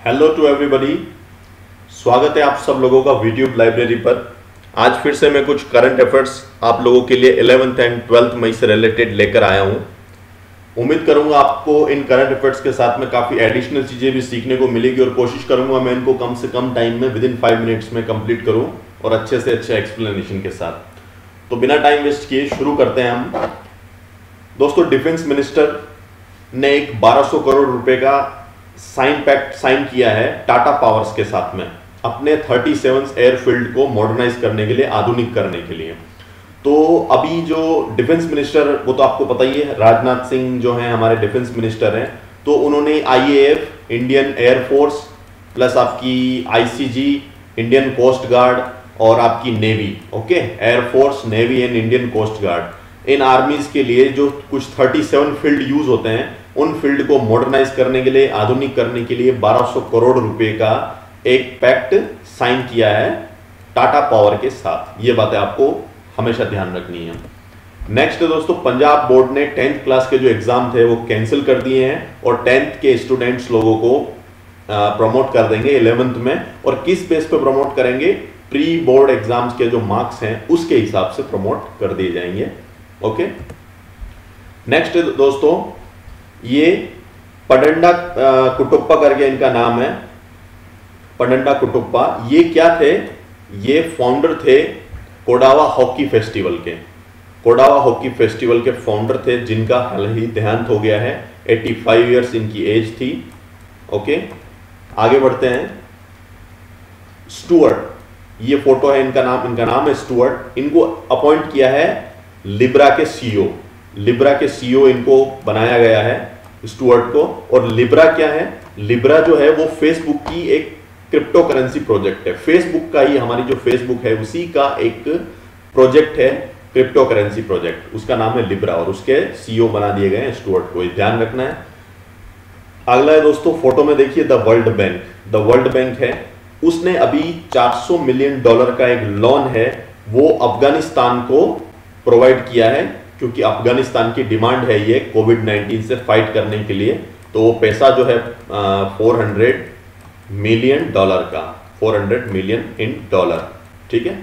Hello to everybody स्वागत है आप सब लोगों का वीडियो लाइब्रेरी पर। आज फिर से मैं कुछ करंट अफेयर्स आप लोगों के लिए 11th एंड 12th मई से रिलेटेड लेकर आया हूँ। उम्मीद करूँगा आपको इन करंट अफेयर्स के साथ में काफ़ी एडिशनल चीज़ें भी सीखने को मिलेगी और कोशिश करूँगा मैं इनको कम से कम टाइम में विद इन फाइव मिनट्स में कंप्लीट करूँ और अच्छे से अच्छे एक्सप्लेनेशन के साथ। तो बिना टाइम वेस्ट किए शुरू करते हैं हम। दोस्तों डिफेंस मिनिस्टर ने एक 1200 करोड़ रुपए का साइन पैक्ट साइन किया है टाटा पावर्स के साथ में अपने 37 एयरफील्ड को मॉडर्नाइज करने के लिए, आधुनिक करने के लिए। तो अभी जो डिफेंस मिनिस्टर, वो तो आपको पता ही है, राजनाथ सिंह जो हैं, हमारे डिफेंस मिनिस्टर हैं तो उन्होंने IAF Indian air force plus आपकी आईसीजी इंडियन कोस्ट गार्ड और आपकी navy okay air force navy and Indian coast guard in armies के लिए जो कुछ 37 फ़ील्ड यूज़ होते हैं उन फ़ील्ड को मॉडर्नाइज करने के लिए, आधुनिक करने के लिए 1200 करोड़ रुपए का एक पैक्ट साइन किया है टाटा पावर के साथ। ये बातें आपको हमेशा ध्यान रखनी है। नेक्स्ट दोस्तों, पंजाब बोर्ड ने टेंथ क्लास के जो एग्ज़ाम थे, वो कैंसिल कर दिए हैं और टेंथ के स्टूडेंट्स लोगों को प्रमोट कर देंगे इलेवेंथ में। और किस बेस पे प्रमोट करेंगे? प्री बोर्ड एग्ज़ाम्स के जो मार्क्स हैं, उसके हिसाब से प्रमोट कर दिए जाएँगे। ओके नेक्स्ट दोस्तों ये पडंडा कुटुप्पा करके इनका नाम है। पडंडा, कुटुप्पा। ये क्या थे? ये फाउंडर थे कोडावा हॉकी फेस्टिवल के। कोडावा हॉकी फेस्टिवल के फाउंडर थे, जिनका हाल ही देहांत हो गया है। 85 इयर्स इनकी एज थी। ओके? आगे बढ़ते हैं। स्टुअर्ट। ये फ़ोटो है इनका नाम इनका नाम है स्टुअर्ट। इनको अपॉइंट किया है लिब्रा के सीईओ। लिब्रा के सीईओ इनको बनाया गया है, स्टूअर्ट को। और लिब्रा क्या है? लिब्रा जो है, वो फेसबुक की एक क्रिप्टो करेंसी प्रोजेक्ट है। फेसबुक का ही, हमारी जो फेसबुक है, उसी का एक प्रोजेक्ट है क्रिप्टो करेंसी प्रोजेक्ट उसका नाम है लिब्रा और उसके सीईओ बना दिए गए हैं, स्टुअर्ट को। ध्यान रखना है। अगला है दोस्तों, फ़ोटो में देखिए the World Bank. The World Bank है। उसने अभी 400 मिलियन डॉलर का एक लोन है, वो अफ़गानिस्तान को प्रोवाइड किया है। क्योंकि अफ़गानिस्तान की डिमांड है ये कोविड 19 से फाइट करने के लिए तो वो पैसा जो है फोर हंड्रेड मिलियन डॉलर का 400 मिलियन इन डॉलर ठीक है?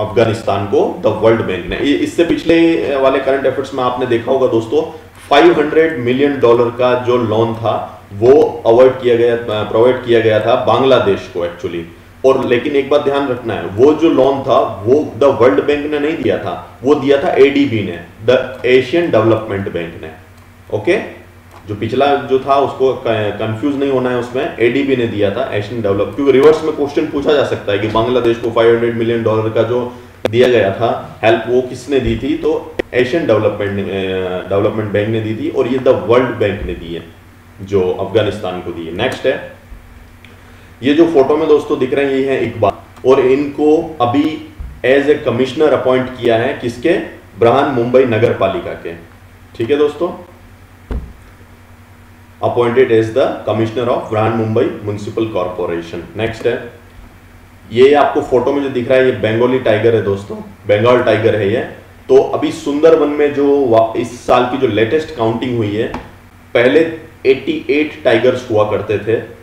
अफ़गानिस्तान को द वर्ल्ड बैंक ने। इससे पिछले वाले करंट अफेयर्स में आपने देखा होगा दोस्तों 500 मिलियन डॉलर का जो लोन था, वो अवॉइड किया गया प्रोवाइड किया गया था बांग्लादेश को एक्चुअली और लेकिन एक बात ध्यान रखना है, वो जो लोन था, वो द वर्ल्ड बैंक ने नहीं दिया था, वो दिया था एडीबी ने द एशियन डेवलपमेंट बैंक ने ओके जो पिछला जो था, उसको कंफ्यूज नहीं होना है उसमें एडीबी ने दिया था एशियन डेवलप क्योंकि रिवर्स में क्वेश्चन पूछा जा सकता है कि बांग्लादेश को 500 मिलियन डॉलर का जो दिया गया था हेल्प वो किसने दी थी? तो एशियन डेवलपमेंट डेवलपमेंट बैंक ने दी थी और ये द वर्ल्ड बैंक ने दी है जो अफ़गानिस्तान को दी है नेक्स्ट है ये जो फ़ोटो में दोस्तों दिख रहे हैं, ये है इकबाल। और इनको अभी एज ए कमिश्नर अपॉइंट किया है किसके? ब्रहान मुंबई नगर पालिका के। ठीक है दोस्तों? Appointed as the commissioner of Brihan Mumbai Municipal Corporation next है। ये आपको फ़ोटो में जो दिख रहा है, ये बंगाली टाइगर है दोस्तों। बंगाल टाइगर है ये। तो अभी सुंदरबन में जो इस साल की जो लेटेस्ट काउंटिंग हुई है, पहले 88 टाइगर्स हुआ करते थे।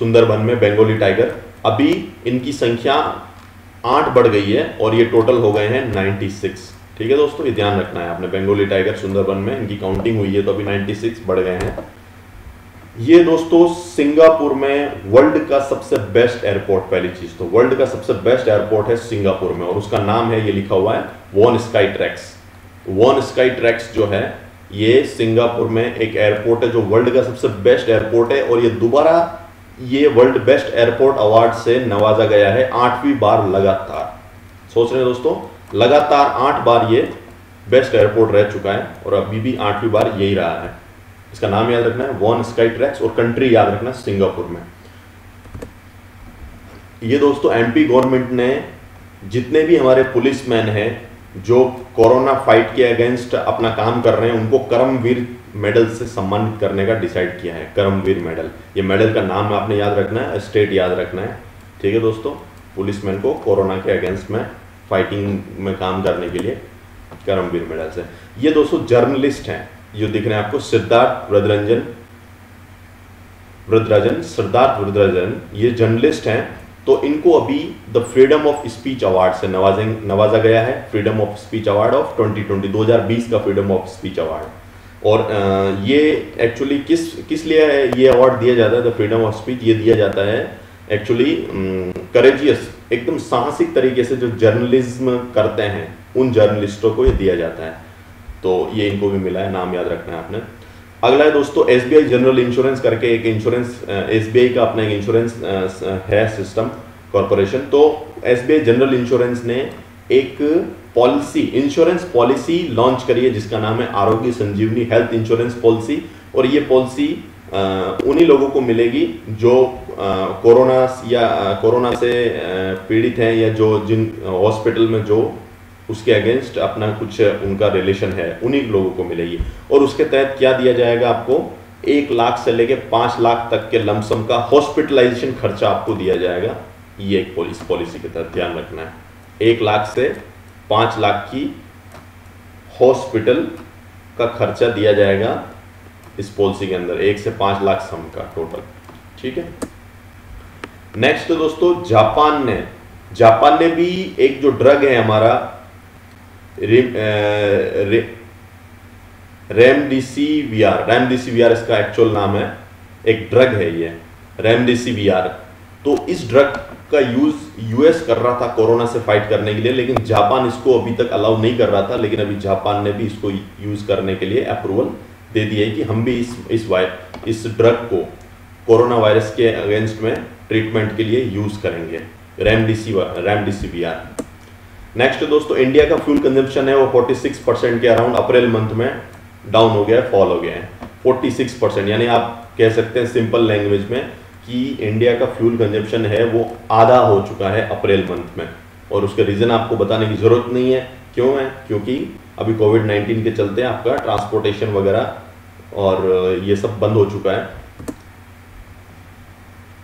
सुंदरबन में बेंगोली टाइगर। अभी इनकी संख्या आठ बढ़ गई है और ये टोटल हो गए हैं 96 ठीक है दोस्तों, ये ध्यान रखना है आपने। बंगाली टाइगर सुंदरबन में इनकी काउंटिंग हुई है तो अभी 96 बढ़ गए हैं। ये दोस्तों, सिंगापुर में वर्ल्ड का सबसे बेस्ट एयरपोर्ट पहली चीज़ तो वर्ल्ड का सबसे बेस्ट एयरपोर्ट है सिंगापुर में और उसका नाम है, ये लिखा हुआ है one Skytrax one Skytrax जो है, ये सिंगापुर में एक एयरपोर्ट है जो वर्ल्ड का सबसे बेस्ट एयरपोर्ट है और ये दोबारा ये वर्ल्ड बेस्ट एयरपोर्ट अवार्ड से नवाजा गया है आठवीं बार लगातार। सोच रहे हैं दोस्तों? लगातार आठ बार ये बेस्ट एयरपोर्ट रह चुका है और अभी भी आठवीं बार यही रहा है। इसका नाम याद रखना है वन स्काई ट्रैक्स और कंट्री याद रखना सिंगापुर में। ये दोस्तों एमपी गवर्नमेंट ने जितने भी हमारे पुलिसमैन हैं जो कोरोना फाइट के अगेंस्ट अपना काम कर रहे हैं, उनको कर्मवीर मेडल से सम्मानित करने का डिसाइड किया है, करमवीर मेडल। ये मेडल का नाम आपने याद रखना है, स्टेट याद रखना है। ठीक है दोस्तों? पुलिसमैन को कोरोना के अगेंस्ट में फाइटिंग में काम करने के लिए करमवीर मेडल से। ये दोस्तों जर्नलिस्ट हैं। जो दिख रहे हैं आपको सिद्धार्थ रुद्रंजन। वृद्धराजन सरदार वृद्धराजन ये जर्नलिस्ट हैं। तो इनको अभी the Freedom of Speech Award से नवाजे नवाजा गया है। Freedom of Speech Award of 2020 2020 का फ्रीडम ऑफ़ स्पीच अवार्ड और ये एक्चुअली किस किस लिए ये अवार्ड दिया जाता है? द फ्रीडम ऑफ़ स्पीच ये दिया जाता है। एक्चुअली करेजियस एकदम साहसिक तरीके से जो जर्नलिज्म करते हैं, उन जर्नलिस्टों को ये दिया जाता है। तो ये इनको भी मिला है, नाम याद रखना है आपने। अगला है दोस्तों एसबीआई जनरल इंश्योरेंस करके एक इंश्योरेंस SBI का अपना एक इंश्योरेंस है सिस्टम कॉरपोरेशन तो SBI जनरल इंश्योरेंस ने एक पॉलिसी इंश्योरेंस पॉलिसी लॉन्च करी है, जिसका नाम है आरोग्य संजीवनी हेल्थ इंश्योरेंस पॉलिसी और ये पॉलिसी उन्हीं लोगों को मिलेगी जो कोरोना या कोरोना से पीड़ित हैं या जो, जिन हॉस्पिटल में जो, उसके अगेंस्ट अपना कुछ उनका रिलेशन है, उन्हीं लोगों को मिलेगी। और उसके तहत क्या दिया जाएगा आपको? एक लाख से लेके पाँच लाख तक के लमसम का हॉस्पिटलाइजेशन खर्चा आपको दिया जाएगा। ये एक पॉलिसी पॉलिसी के तहत ध्यान रखना है। एक लाख से पाँच लाख की हॉस्पिटल का खर्चा दिया जाएगा इस पॉलिसी के अंदर, एक से पाँच लाख सम का टोटल ठीक है? नेक्स्ट दोस्तों, जापान ने जापान ने भी एक जो ड्रग है हमारा रेमडेसिवियर रेमडेसिवियर इसका एक्चुअल नाम है, एक ड्रग है ये रेमडेसिवियर तो इस ड्रग का यूज़ यूएस कर रहा था कोरोना से फाइट करने के लिए, लेकिन जापान इसको अभी तक अलाउ नहीं कर रहा था, लेकिन अभी जापान ने भी इसको यूज़ करने के लिए अप्रूवल दे दिया है कि हम भी इस इस वायर इस ड्रग को कोरोना वायरस के अगेंस्ट में ट्रीटमेंट के लिए यूज़ करेंगे। रेमडेसिविर रेमडेसिवियर नेक्स्ट दोस्तों इंडिया का फ्यूल कंजम्पशन है, वो 46 परसेंट के अराउंड अप्रैल मंथ में डाउन हो गया है फॉल हो गया है। 46 परसेंट यानी आप कह सकते हैं सिंपल लैंग्वेज में कि इंडिया का फ्यूल कंजम्पशन है, वो आधा हो चुका है अप्रैल मंथ में। और उसका रीज़न आपको बताने की ज़रूरत नहीं है। क्यों है? क्योंकि अभी कोविड नाइन्टीन के चलते आपका ट्रांसपोर्टेशन वगैरह और ये सब बंद हो चुका है।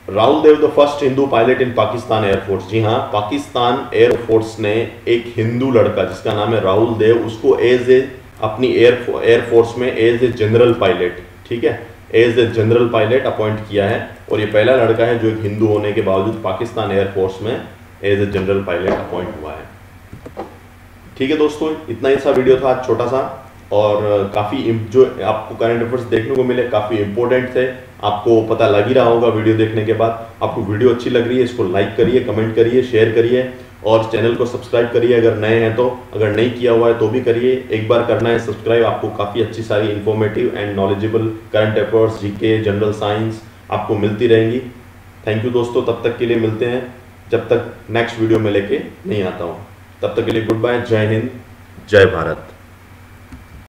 Rahul Dev the first Hindu pilot in Pakistan air force जी हाँ पाकिस्तान एयरफोर्स ने एक हिंदू लड़का, जिसका नाम है राहुल देव, उसको एज ए अपनी एयर एयरफोर्स में एज ए जनरल पायलट ठीक है? As a general pilot appoint किया है और ये पहला लड़का है जो एक हिंदू होने के बावजूद पाकिस्तान एयरफोर्स में as a general pilot appoint हुआ है। ठीक है दोस्तों, इतना ही सा वीडियो था छोटा सा और काफ़ी जो आपको करंट अफेयर्स देखने को मिले, काफ़ी इंपॉर्टेंट थे। आपको पता लग ही रहा होगा वीडियो देखने के बाद। आपको वीडियो अच्छी लग रही है, इसको लाइक करिए कमेंट करिए शेयर करिए। और चैनल को सब्सक्राइब करिए अगर नए हैं तो। अगर नहीं किया हुआ है तो भी करिए। एक बार करना है, सब्सक्राइब। आपको काफ़ी अच्छी सारी informative and knowledgeable current affairs GK general science आपको मिलती रहेंगी। थैंक यू दोस्तों, तब तक के लिए मिलते हैं। जब तक नेक्स्ट वीडियो में लेके नहीं आता हूँ। तब तक के लिए गुड बाय जय हिंद, जय भारत।